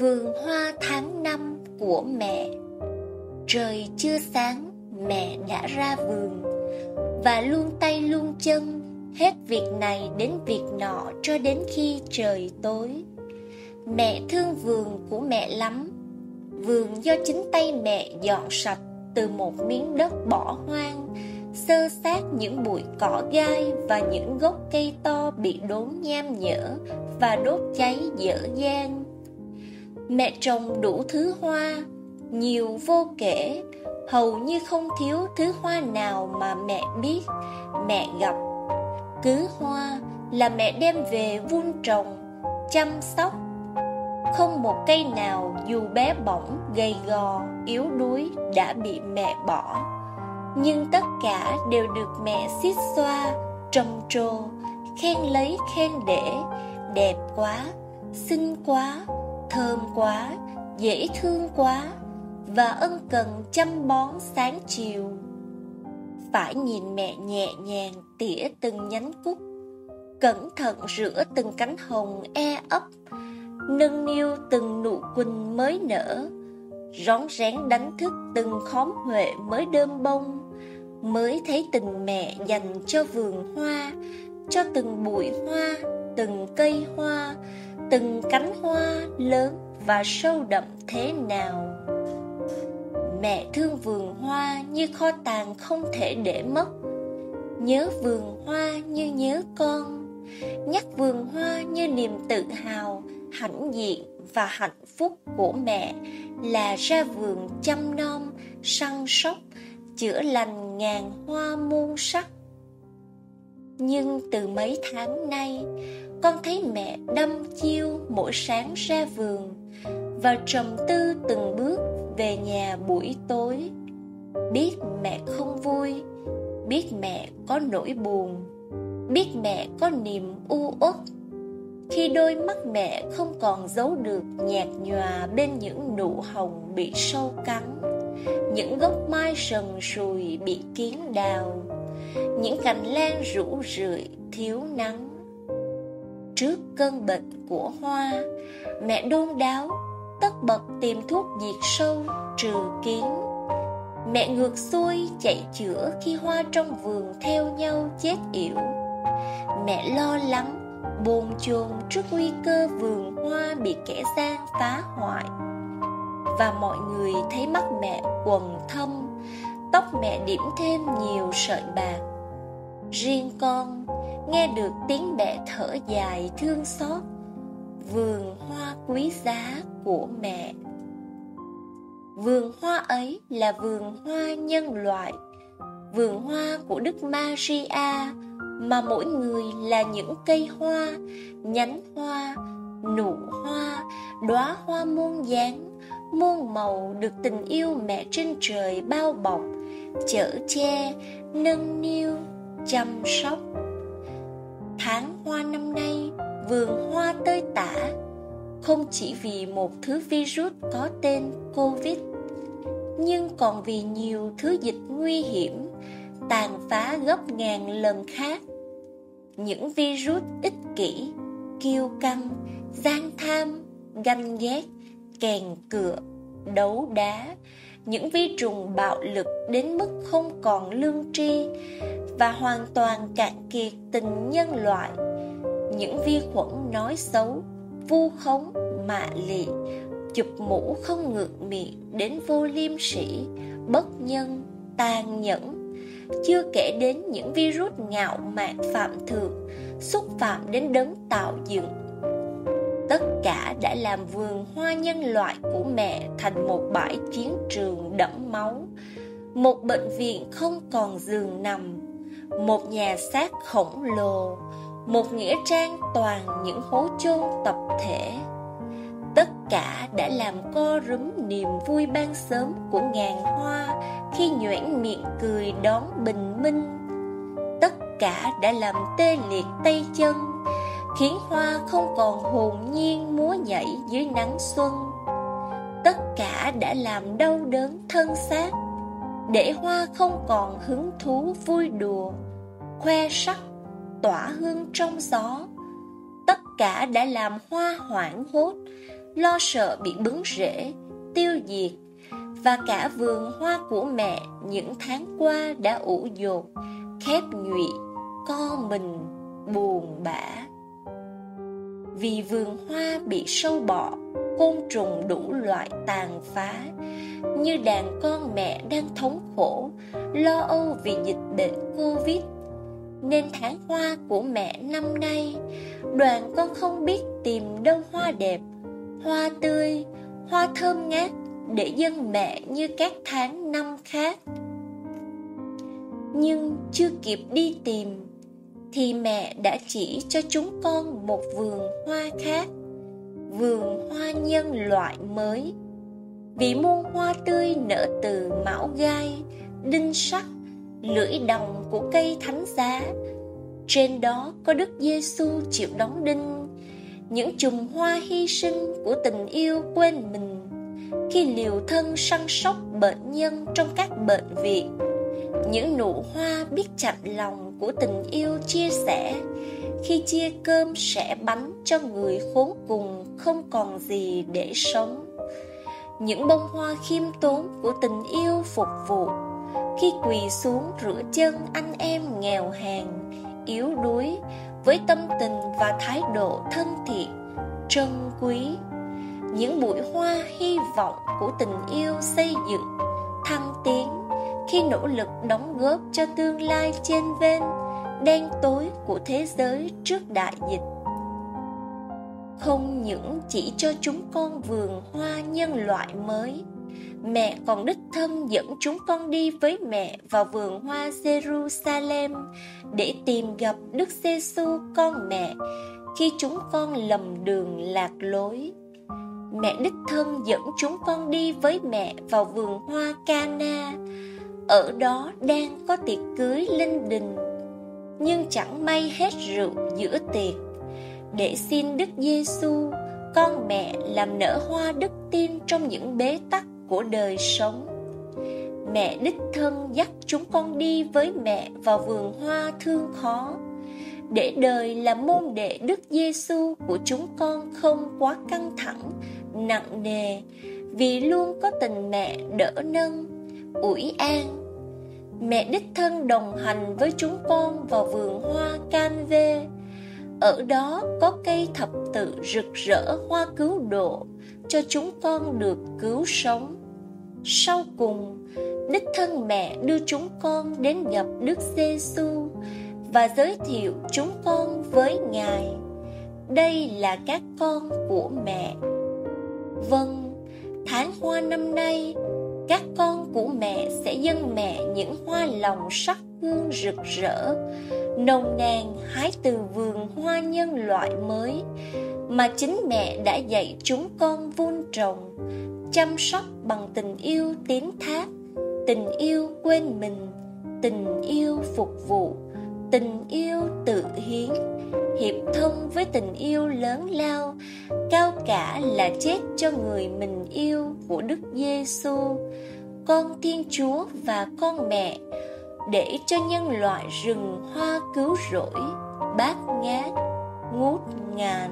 Vườn hoa tháng năm của mẹ. Trời chưa sáng, mẹ đã ra vườn. Và luôn tay luôn chân, Hết việc này đến việc nọ cho đến khi trời tối. Mẹ thương vườn của mẹ lắm. Vườn do chính tay mẹ dọn sạch Từ một miếng đất bỏ hoang, Sơ sát những bụi cỏ gai Và những gốc cây to bị đốn nham nhở Và đốt cháy dở dang. Mẹ trồng đủ thứ hoa Nhiều vô kể. Hầu như không thiếu thứ hoa nào mà mẹ biết Mẹ gặp. Cứ hoa là mẹ đem về vun trồng Chăm sóc. Không một cây nào dù bé bỏng, gầy gò, yếu đuối đã bị mẹ bỏ. Nhưng tất cả đều được mẹ xiết xoa, trầm trồ Khen lấy khen để. Đẹp quá, xinh quá, thơm quá, dễ thương quá và ân cần chăm bón sáng chiều. Phải nhìn mẹ nhẹ nhàng tỉa từng nhánh cúc, cẩn thận rửa từng cánh hồng e ấp, nâng niu từng nụ quỳnh mới nở, rón rén đánh thức từng khóm huệ mới đơm bông, mới thấy tình mẹ dành cho vườn hoa, cho từng bụi hoa, từng cây hoa, từng cánh hoa lớn và sâu đậm thế nào. Mẹ thương vườn hoa như kho tàng không thể để mất. Nhớ vườn hoa như nhớ con. Nhắc vườn hoa như niềm tự hào, hãnh diện và hạnh phúc của mẹ Là ra vườn chăm nom, săn sóc, chữa lành ngàn hoa muôn sắc. Nhưng từ mấy tháng nay, Con thấy mẹ đâm chiêu mỗi sáng ra vườn Và trầm tư từng bước về nhà buổi tối. Biết mẹ không vui, biết mẹ có nỗi buồn, biết mẹ có niềm u uất. Khi đôi mắt mẹ không còn giấu được nhạt nhòa bên những nụ hồng bị sâu cắn, những gốc mai sần sùi bị kiến đào những cành lan rũ rượi, thiếu nắng. Trước cơn bệnh của hoa, mẹ đôn đáo, tất bật tìm thuốc diệt sâu, trừ kiến. Mẹ ngược xuôi chạy chữa khi hoa trong vườn theo nhau chết yểu. Mẹ lo lắng, bồn chồn trước nguy cơ vườn hoa bị kẻ gian phá hoại. Và mọi người thấy mắt mẹ quần thâm tóc mẹ điểm thêm nhiều sợi bạc. Riêng con, nghe được tiếng mẹ thở dài thương xót, vườn hoa quý giá của mẹ. Vườn hoa ấy là vườn hoa nhân loại, vườn hoa của đức maria mà mỗi người là những cây hoa, nhánh hoa, nụ hoa, đóa hoa muôn dáng muôn màu được tình yêu mẹ trên trời bao bọc chở che nâng niu chăm sóc tháng hoa năm nay vườn hoa tơi tả không chỉ vì một thứ virus có tên Covid, nhưng còn vì nhiều thứ dịch nguy hiểm tàn phá gấp ngàn lần khác. Những virus ích kỷ, kiêu căng, gian tham, ganh ghét, kèn cựa, đấu đá, những vi trùng bạo lực đến mức không còn lương tri và hoàn toàn cạn kiệt tình nhân loại. Những vi khuẩn nói xấu vu khống mạ lị chụp mũ không ngược miệng đến vô liêm sĩ bất nhân tàn nhẫn. Chưa kể đến những virus ngạo mạn phạm thượng xúc phạm đến đấng tạo dựng cả đã làm vườn hoa nhân loại của mẹ thành một bãi chiến trường đẫm máu. Một bệnh viện không còn giường nằm, một nhà xác khổng lồ, một nghĩa trang toàn những hố chôn tập thể. Tất cả đã làm co rúm niềm vui ban sớm của ngàn hoa khi nhoẻn miệng cười đón bình minh. Tất cả đã làm tê liệt tay chân khiến hoa không còn hồn nhiên múa nhảy dưới nắng xuân tất cả đã làm đau đớn thân xác để hoa không còn hứng thú vui đùa khoe sắc tỏa hương trong gió tất cả đã làm hoa hoảng hốt lo sợ bị bứng rễ, tiêu diệt, và cả vườn hoa của mẹ những tháng qua đã ủ dột, khép nhụy, co mình, buồn bã. Vì vườn hoa bị sâu bọ, côn trùng đủ loại tàn phá, như đàn con mẹ đang thống khổ, lo âu vì dịch bệnh Covid. Nên tháng hoa của mẹ năm nay, đoàn con không biết tìm đâu hoa đẹp, hoa tươi, hoa thơm ngát để dân mẹ như các tháng năm khác. Nhưng chưa kịp đi tìm, thì mẹ đã chỉ cho chúng con một vườn hoa khác, vườn hoa nhân loại mới vì muôn hoa tươi nở từ mão gai, đinh sắt, lưỡi đồng của cây thánh giá. Trên đó có Đức Giêsu chịu đóng đinh, những chùm hoa hy sinh của tình yêu quên mình khi liều thân săn sóc bệnh nhân trong các bệnh viện. Những nụ hoa biết chặt lòng của tình yêu chia sẻ. Khi chia cơm sẻ bánh cho người khốn cùng, không còn gì để sống. Những bông hoa khiêm tốn của tình yêu phục vụ. Khi quỳ xuống rửa chân, anh em nghèo hèn, yếu đuối, với tâm tình và thái độ thân thiện, trân quý. Những bụi hoa hy vọng của tình yêu xây dựng, thăng tiến khi nỗ lực đóng góp cho tương lai trên ven đen tối của thế giới trước đại dịch không những chỉ cho chúng con vườn hoa nhân loại mới, Mẹ còn đích thân dẫn chúng con đi với mẹ vào vườn hoa Jerusalem để tìm gặp Đức Giêsu con mẹ khi chúng con lầm đường lạc lối. Mẹ đích thân dẫn chúng con đi với mẹ vào vườn hoa Cana. Ở đó đang có tiệc cưới linh đình, nhưng chẳng may hết rượu giữa tiệc. Để xin Đức Giêsu, con mẹ làm nở hoa đức tin trong những bế tắc của đời sống. Mẹ đích thân dắt chúng con đi với mẹ vào vườn hoa thương khó, để đời là môn đệ Đức Giêsu của chúng con không quá căng thẳng, nặng nề, vì luôn có tình mẹ đỡ nâng, ủi an. Mẹ đích thân đồng hành với chúng con vào vườn hoa can vê, ở đó có cây thập tự rực rỡ hoa cứu độ cho chúng con được cứu sống. Sau cùng, đích thân mẹ đưa chúng con đến gặp Đức Giêsu và giới thiệu chúng con với Ngài. Đây là các con của mẹ. Vâng, tháng hoa năm nay, các con của mẹ sẽ dâng mẹ những hoa lòng sắc hương rực rỡ, nồng nàn hái từ vườn hoa nhân loại mới, mà chính mẹ đã dạy chúng con vun trồng, chăm sóc bằng tình yêu tiến thác, tình yêu quên mình, tình yêu phục vụ, tình yêu tự hiến hiệp thông với tình yêu lớn lao, cao cả là chết cho người mình yêu của Đức Giêsu con Thiên Chúa và con mẹ, để cho nhân loại rừng hoa cứu rỗi, bát ngát, ngút ngàn.